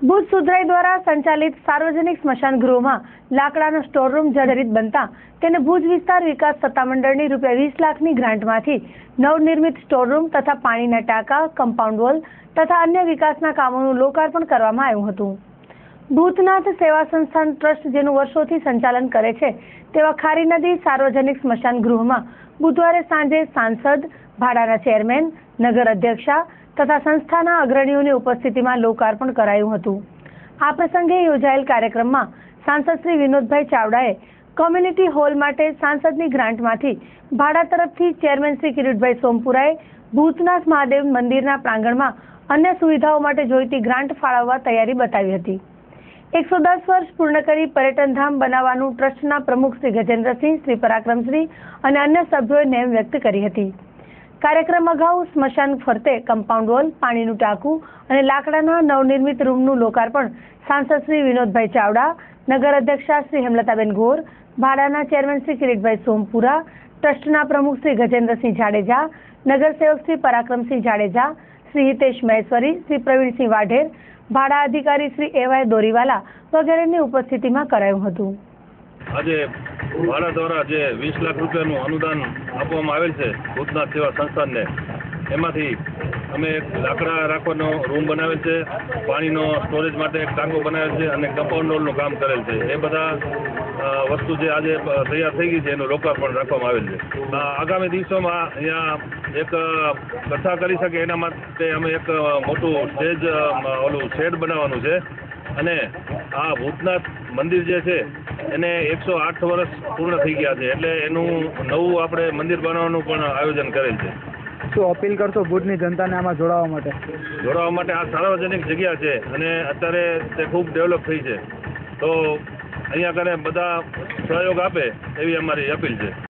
ભુજ સુધરાઈ દ્વારા સંચાલિત સાર્વજનિક સ્મશાન ગૃહમાં લાકડાનો સ્ટોરરૂમ જર્જરિત બનતા તેને ભુજ વિસ્તાર વિકાસ સત્તામંડળની રૂપિયા વીસ લાખની ગ્રાન્ટમાંથી નવનિર્મિત સ્ટોરરૂમ તથા પાણીના ટાંકા કમ્પાઉન્ડ વોલ તથા અન્ય વિકાસના કામોનું લોકાર્પણ કરવામાં આવ્યું હતું. ભૂતનાથ સેવા સંસ્થાન ટ્રસ્ટ જેનું વર્ષોથી સંચાલન કરે છે તેવા ખારી નદી સાર્વજનિક સ્મશાન ગૃહમાં બુધવારે સાંજે સાંસદ, ભાડાના ચેરમેન, નગર અધ્યક્ષા તથા સંસ્થાના અગ્રણીઓની ઉપસ્થિતિમાં લોકાર્પણ કરાયું હતું. આ પ્રસંગે યોજાયેલ કાર્યક્રમમાં સાંસદ શ્રી વિનોદભાઈ ચાવડાએ કોમ્યુનિટી હોલ માટે સાંસદની ગ્રાન્ટમાંથી ભાડા તરફથી ચેરમેન શ્રી કિરીટભાઈ સોમપુરાએ ભૂતનાથ મહાદેવ મંદિરના પ્રાંગણમાં અન્ય સુવિધાઓ માટે જોઈતી ગ્રાન્ટ ફાળવવા તૈયારી બતાવી હતી. એકસો દસ વર્ષ પૂર્ણ કરી પર્યટન ધામ બનાવવાનું ટ્રસ્ટના પ્રમુખ શ્રી ગજેન્દ્રસિંહ, શ્રી પરાક્રમસિંહ અને અન્ય સભ્યોએ નેમ વ્યક્ત કરી હતી. કાર્યક્રમ અગાઉ સ્મશાન ફરતે કમ્પાઉન્ડ વોલ પાણીનું ટાંકું અને લાકડાના નવનિર્મિત રૂમનું લોકાર્પણ સાંસદ શ્રી વિનોદભાઈ ચાવડા, નગર અધ્યક્ષા શ્રી હેમલતાબેન ગોર, ભાડાના ચેરમેન શ્રી કિરીટભાઈ સોમપુરા, ટ્રસ્ટના પ્રમુખ શ્રી ગજેન્દ્રસિંહ જાડેજા નગરસેવક શ્રી પરાક્રમસિંહ જાડેજા, શ્રી હિતેશ મહેશ્વરી, શ્રી પ્રવીણસિંહ વાઢેર, ભાડા અધિકારી શ્રી એવાય દોરીવાલા વગેરેની ઉપસ્થિતિમાં કરાયું હતું. આજે ભાડા દ્વારા જે વીસ લાખ રૂપિયાનું અનુદાન આપવામાં આવેલ છે, ભૂતનાથ સેવા સંસ્થાનને, એમાંથી અમે એક લાકડા રાખવાનો રૂમ બનાવેલ છે, પાણીનો સ્ટોરેજ માટે એક ટાંકો બનાવેલ છે અને કમ્પાઉન્ડ વોલનું કામ કરેલ છે. એ બધા વસ્તુ જે આજે તૈયાર થઈ ગઈ છે, એનું લોકાર્પણ રાખવામાં આવેલ છે. આગામી દિવસોમાં અહીંયા એક કથા કરી શકે એના માટે અમે એક મોટું સ્ટેજ ઓલું શેડ બનાવવાનું છે. અને આ ભૂતનાથ મંદિર જે છે એને એકસો આઠ વર્ષ પૂર્ણ થઈ ગયા છે. એટલે એનું નવું આપણે મંદિર બનાવવાનું પણ આયોજન કરેલ છે. શું અપીલ કરશો ભુજની જનતાને આમાં જોડાવા માટે? જોડાવા માટે આ સાર્વજનિક જગ્યા છે અને અત્યારે તે ખૂબ ડેવલપ થઈ છે. તો અહીંયા કને બધા સહયોગ આપે એવી અમારી અપીલ છે.